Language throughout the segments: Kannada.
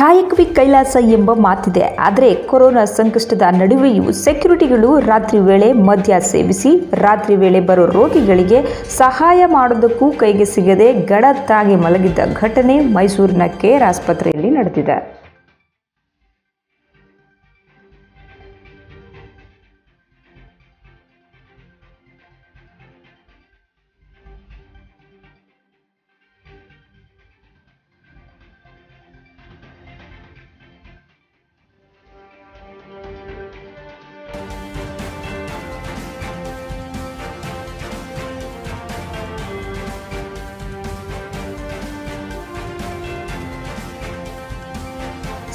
ಕಾಯಕವೇ ಕೈಲಾಸ ಎಂಬ ಮಾತಿದೆ. ಆದರೆ ಕೊರೋನಾ ಸಂಕಷ್ಟದ ನಡುವೆಯೂ ಸೆಕ್ಯೂರಿಟಿಗಳು ರಾತ್ರಿ ವೇಳೆ ಮದ್ಯ ಸೇವಿಸಿ, ರಾತ್ರಿ ವೇಳೆ ಬರೋ ರೋಗಿಗಳಿಗೆ ಸಹಾಯ ಮಾಡೋದಕ್ಕೂ ಕೈಗೆ ಸಿಗದೆ ಗಡತ್ತಾಗಿ ಮಲಗಿದ್ದ ಘಟನೆ ಮೈಸೂರಿನ ಕೇರ್ ಆಸ್ಪತ್ರೆಯಲ್ಲಿ ನಡೆದಿದೆ.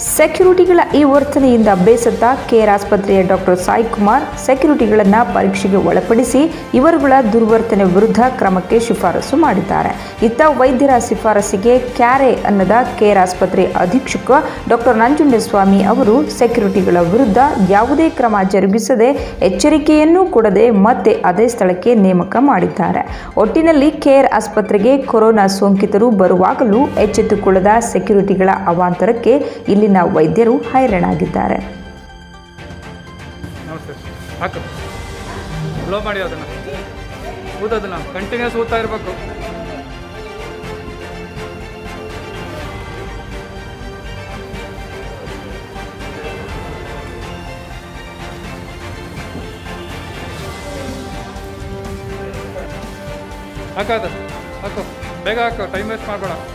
ಸೆಕ್ಯೂರಿಟಿಗಳ ಈ ವರ್ತನೆಯಿಂದ ಬೇಸತ್ತ ಕೇರ್ ಆಸ್ಪತ್ರೆಯ ಡಾಕ್ಟರ್ ಸಾಯಿ ಕುಮಾರ್ ಸೆಕ್ಯೂರಿಟಿಗಳನ್ನು ಪರೀಕ್ಷೆಗೆ ಒಳಪಡಿಸಿ ಇವರುಗಳ ದುರ್ವರ್ತನೆ ವಿರುದ್ಧ ಕ್ರಮಕ್ಕೆ ಶಿಫಾರಸು ಮಾಡಿದ್ದಾರೆ. ಇತ್ತ ವೈದ್ಯರ ಶಿಫಾರಸಿಗೆ ಕ್ಯಾರೆ ಅನ್ನದ ಕೇರ್ ಆಸ್ಪತ್ರೆ ಅಧೀಕ್ಷಕ ಡಾಕ್ಟರ್ ನಂಜುಂಡಸ್ವಾಮಿ ಅವರು ಸೆಕ್ಯೂರಿಟಿಗಳ ವಿರುದ್ಧ ಯಾವುದೇ ಕ್ರಮ ಜರುಗಿಸದೆ ಎಚ್ಚರಿಕೆಯನ್ನೂ ಕೊಡದೆ ಮತ್ತೆ ಅದೇ ಸ್ಥಳಕ್ಕೆ ನೇಮಕ ಮಾಡಿದ್ದಾರೆ. ಒಟ್ಟಿನಲ್ಲಿ ಕೇರ್ ಆಸ್ಪತ್ರೆಗೆ ಕೊರೋನಾ ಸೋಂಕಿತರು ಬರುವಾಗಲೂ ಎಚ್ಚೆತ್ತುಕೊಳ್ಳದ ಸೆಕ್ಯೂರಿಟಿಗಳ ಅವಾಂತರಕ್ಕೆ ಇಲ್ಲಿನ ವೈದ್ಯರು ಹೈರಾಣಾಗಿದ್ದಾರೆ. ಬ್ಲೋ ಮಾಡಿ ಅದನ್ನು. ಊದೋದನ್ನ. ಕಂಟಿನ್ಯೂಸ್ ಊದ್ತಾ ಇರಬೇಕು. ಹಾಕದು ಹಾಕು. ಬೇಗ ಹಾಕೋ. ಟೈಮ್ ವೇಸ್ಟ್ ಮಾಡಬೇಡ.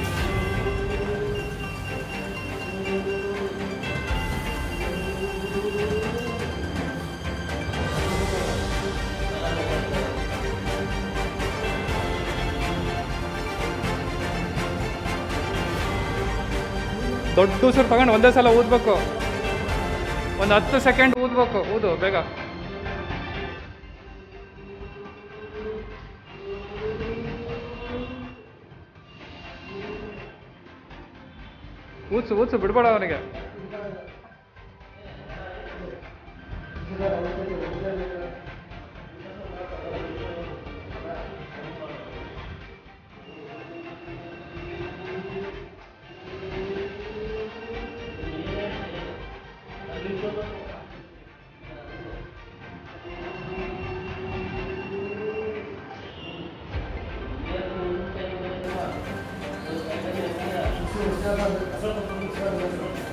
ದೊಡ್ಡ ಉಸಿರು ತಗೊಂಡು ಒಂದೇ ಸಲ ಊದ್ಬೇಕು. ಒಂದು ಹತ್ತು ಸೆಕೆಂಡ್ ಊದ್ಬೇಕು. ಊದು, ಬೇಗ. ಊದ್ಸು ಊದ್ಸು, ಬಿಡ್ಬೇಡ ಅವನಿಗೆ. どうも。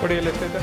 ಕೊಡಿ ಇಲ್ಲಿ ಎಷ್ಟೈತೆ